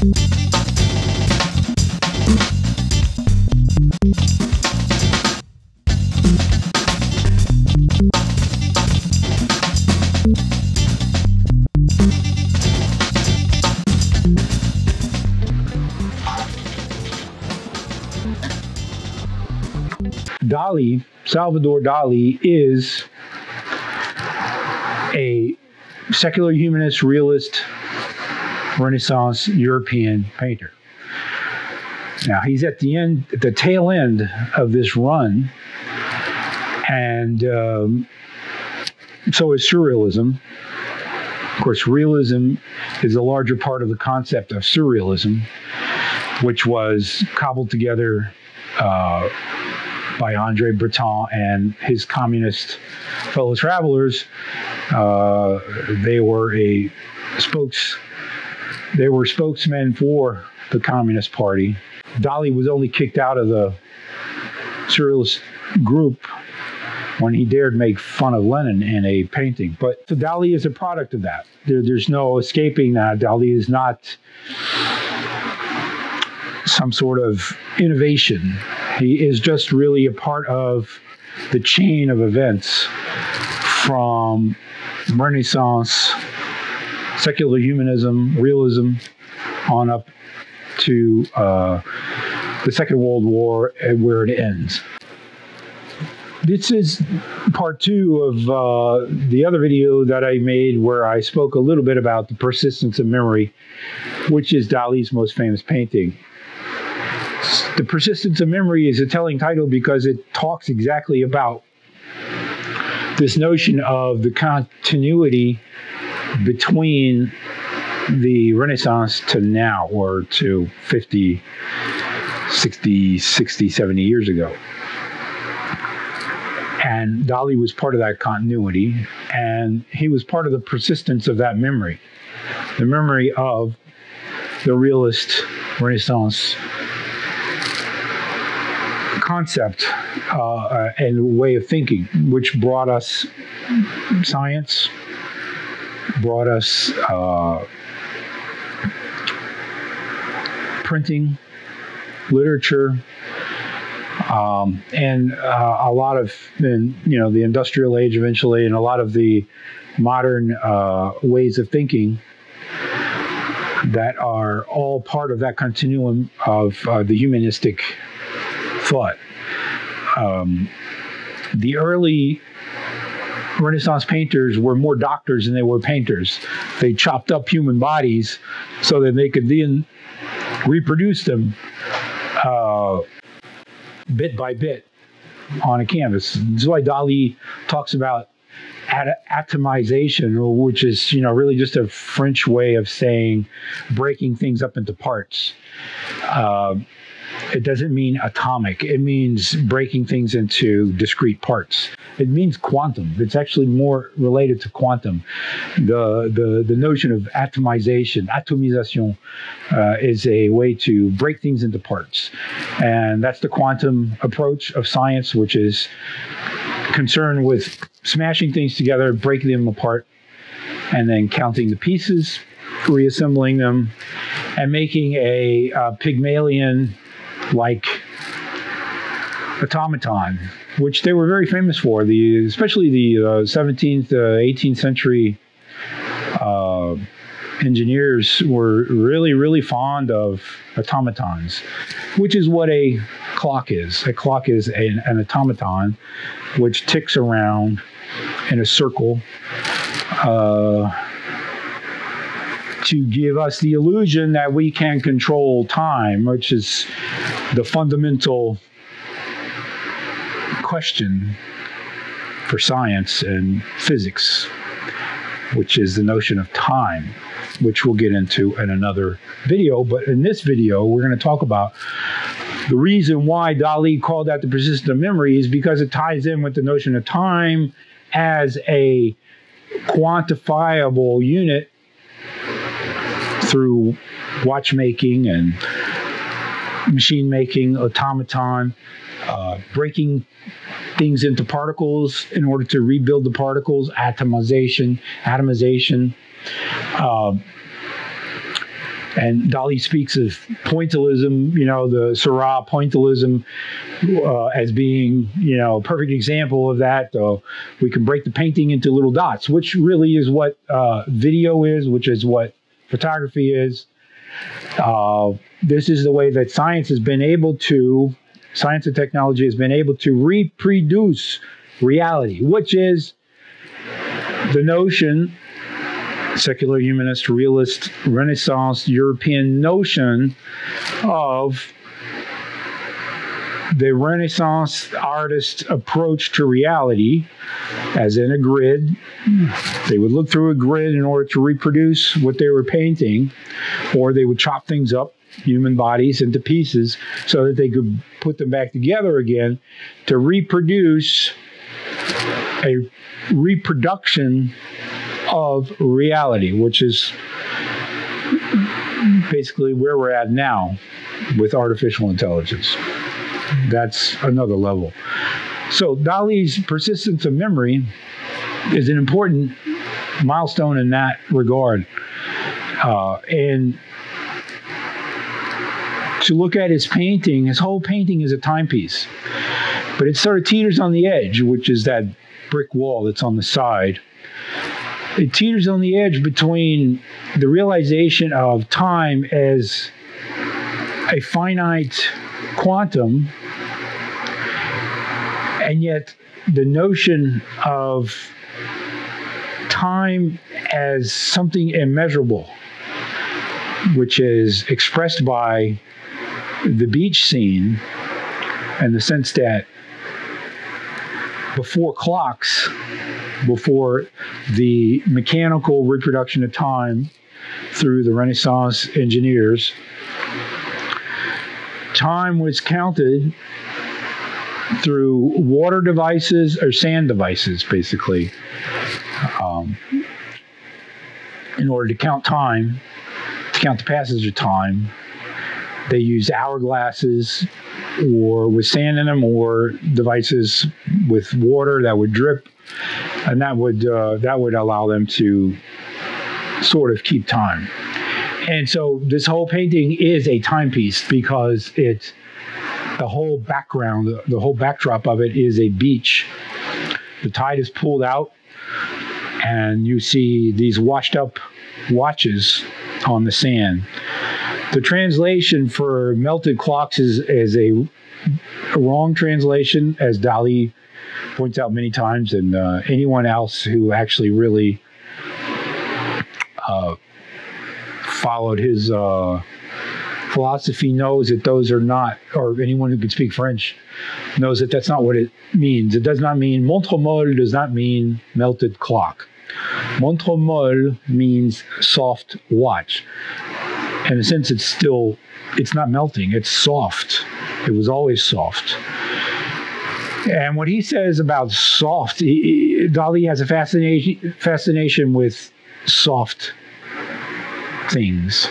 Dali, Salvador Dali, is a secular humanist, realist, Renaissance European painter. Now he's at the end, at the tail end of this run, and um, so is surrealism. Of course, realism is a larger part of the concept of surrealism, which was cobbled together uh, by Andre Breton and his communist fellow travelers. Uh, they were a spokes. They were spokesmen for the Communist Party. Dali was only kicked out of the surrealist group when he dared make fun of Lenin in a painting. But so Dali is a product of that. There, there's no escaping that. Dali is not some sort of innovation. He is just really a part of the chain of events from Renaissance, secular humanism, realism, on up to uh, the Second World War and where it ends. This is part two of uh, the other video that I made where I spoke a little bit about the persistence of memory, which is Dali's most famous painting. The persistence of memory is a telling title because it talks exactly about this notion of the continuity between the Renaissance to now, or to 50, 60, 60, 70 years ago. And Dali was part of that continuity, and he was part of the persistence of that memory, the memory of the realist Renaissance concept uh, and way of thinking, which brought us science, brought us uh, printing, literature, um, and uh, a lot of you know the industrial age eventually, and a lot of the modern uh, ways of thinking that are all part of that continuum of uh, the humanistic thought. Um, the early Renaissance painters were more doctors than they were painters. They chopped up human bodies so that they could then reproduce them uh, bit by bit on a canvas. That's why Dali talks about at- atomization, which is you know really just a French way of saying breaking things up into parts. Uh, it doesn't mean atomic. It means breaking things into discrete parts. It means quantum. It's actually more related to quantum. The the, the notion of atomization, atomization, uh, is a way to break things into parts, and that's the quantum approach of science, which is concerned with smashing things together, breaking them apart, and then counting the pieces, reassembling them, and making a, a Pygmalion like automaton, which they were very famous for. The especially the uh, 17th, uh, 18th century uh, engineers were really, really fond of automatons, which is what a clock is. A clock is an, an automaton which ticks around in a circle. Uh, to give us the illusion that we can control time, which is the fundamental question for science and physics, which is the notion of time, which we'll get into in another video. But in this video, we're going to talk about the reason why Dali called that the persistence of memory is because it ties in with the notion of time as a quantifiable unit through watchmaking and machine making, automaton, uh, breaking things into particles in order to rebuild the particles, atomization, atomization. Uh, and Dali speaks of pointillism, you know, the Seurat pointillism uh, as being, you know, a perfect example of that. So we can break the painting into little dots, which really is what uh, video is, which is what photography is. Uh, this is the way that science has been able to, science and technology has been able to reproduce reality, which is the notion secular humanist, realist, Renaissance European notion of the Renaissance artist's approach to reality, as in a grid. They would look through a grid in order to reproduce what they were painting, or they would chop things up, human bodies, into pieces so that they could put them back together again to reproduce a reproduction of reality, which is basically where we're at now with artificial intelligence. That's another level. So, Dali's persistence of memory is an important milestone in that regard. Uh, and to look at his painting, his whole painting is a timepiece, but it sort of teeters on the edge, which is that brick wall that's on the side it teeters on the edge between the realization of time as a finite quantum and yet the notion of time as something immeasurable which is expressed by the beach scene and the sense that before clocks before the mechanical reproduction of time through the Renaissance engineers. Time was counted through water devices or sand devices, basically, um, in order to count time, to count the passage of time. They used hourglasses or with sand in them or devices with water that would drip and that would uh, that would allow them to sort of keep time. And so this whole painting is a timepiece because it's the whole background, the, the whole backdrop of it is a beach. The tide is pulled out, and you see these washed up watches on the sand. The translation for melted clocks is, is a, wrong translation, as Dali points out many times, and uh, anyone else who actually really uh, followed his uh, philosophy knows that those are not, or anyone who can speak French knows that that's not what it means. It does not mean montre molle does not mean melted clock. Montre molle means soft watch. In a sense, it's still, it's not melting, it's soft. It was always soft. And what he says about soft, he, Dali has a fascination fascination with soft things,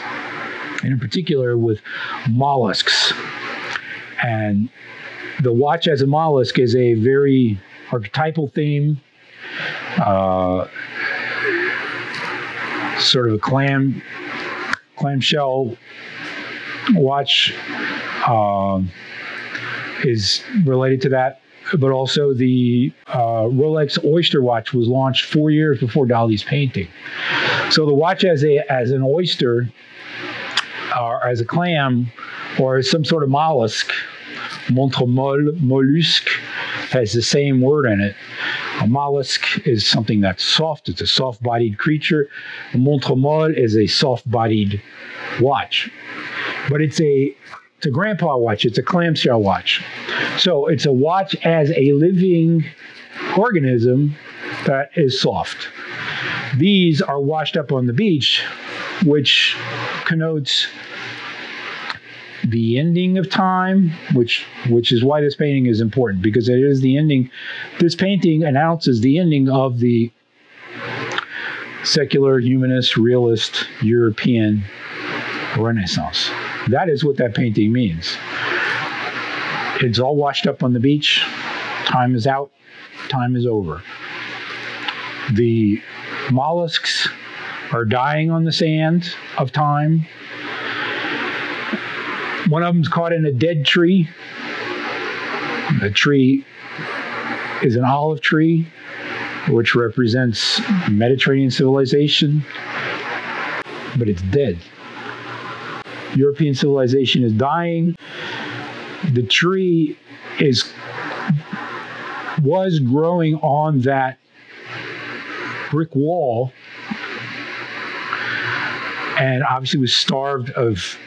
and in particular with mollusks. And the watch as a mollusk is a very archetypal theme, uh, sort of a clam clamshell watch uh, is related to that but also the uh, Rolex Oyster watch was launched four years before Dali's painting. So the watch as a as an oyster, or as a clam, or some sort of mollusk, montremolle, mollusque, has the same word in it. A mollusk is something that's soft. It's a soft-bodied creature. A montremolle is a soft-bodied watch, but it's a it's a grandpa watch. It's a clamshell watch. So it's a watch as a living organism that is soft. These are washed up on the beach, which connotes the ending of time, which which is why this painting is important because it is the ending. This painting announces the ending of the secular, humanist, realist, European Renaissance. That is what that painting means. It's all washed up on the beach. Time is out. Time is over. The mollusks are dying on the sand of time. One of them's caught in a dead tree. The tree is an olive tree, which represents Mediterranean civilization, but it's dead. European civilization is dying. The tree is was growing on that brick wall and obviously was starved of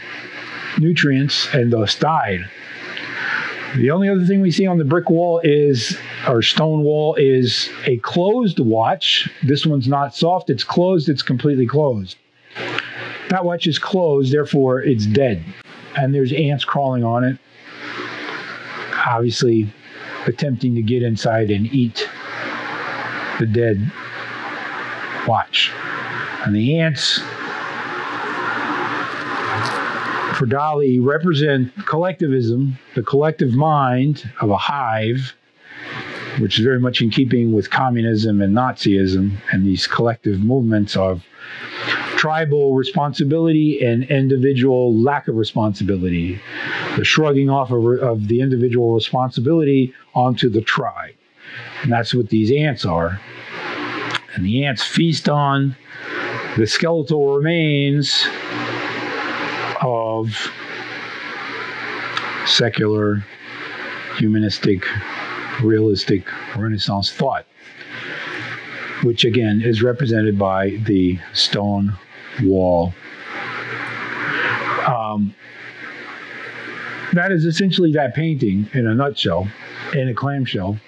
nutrients and thus died. The only other thing we see on the brick wall is, or stone wall, is a closed watch. This one's not soft, it's closed, it's completely closed. That watch is closed, therefore it's dead. And there's ants crawling on it, obviously attempting to get inside and eat the dead watch. And the ants for Dali represent collectivism, the collective mind of a hive, which is very much in keeping with communism and Nazism and these collective movements of tribal responsibility and individual lack of responsibility, the shrugging off of, of the individual responsibility onto the tribe. And that's what these ants are. And the ants feast on the skeletal remains of secular, humanistic, realistic Renaissance thought, which again is represented by the stone wall. Um, that is essentially that painting in a nutshell, in a clamshell.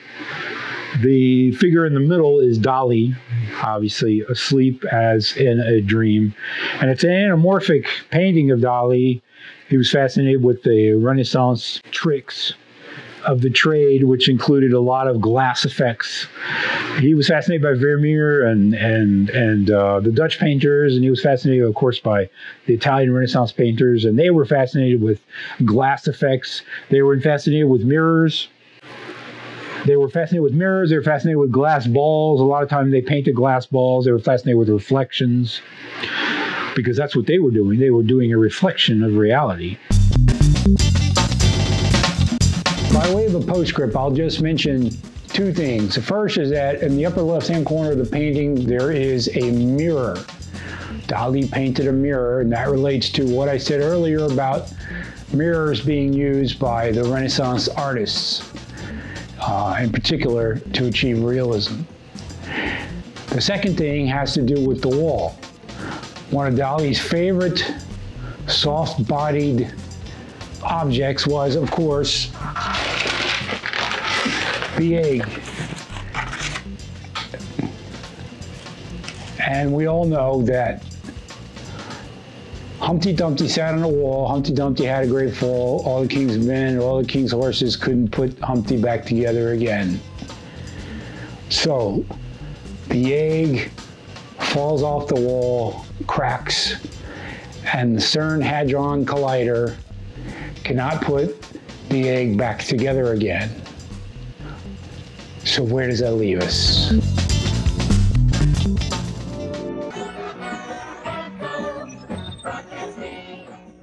The figure in the middle is Dali, obviously asleep as in a dream. And it's an anamorphic painting of Dali. He was fascinated with the Renaissance tricks of the trade, which included a lot of glass effects. He was fascinated by Vermeer and and and uh, the Dutch painters, and he was fascinated, of course, by the Italian Renaissance painters, and they were fascinated with glass effects. They were fascinated with mirrors. They were fascinated with mirrors. They were fascinated with glass balls. A lot of times they painted glass balls. They were fascinated with reflections because that's what they were doing. They were doing a reflection of reality. By way of a postscript, I'll just mention two things. The first is that in the upper left-hand corner of the painting, there is a mirror. Dali painted a mirror, and that relates to what I said earlier about mirrors being used by the Renaissance artists uh, in particular to achieve realism. The second thing has to do with the wall. One of Dali's favorite soft-bodied objects was, of course, the egg. And we all know that Humpty Dumpty sat on a wall. Humpty Dumpty had a great fall. All the king's men, and all the king's horses couldn't put Humpty back together again. So the egg falls off the wall, cracks, and the CERN Hadron Collider cannot put the egg back together again. So where does that leave us?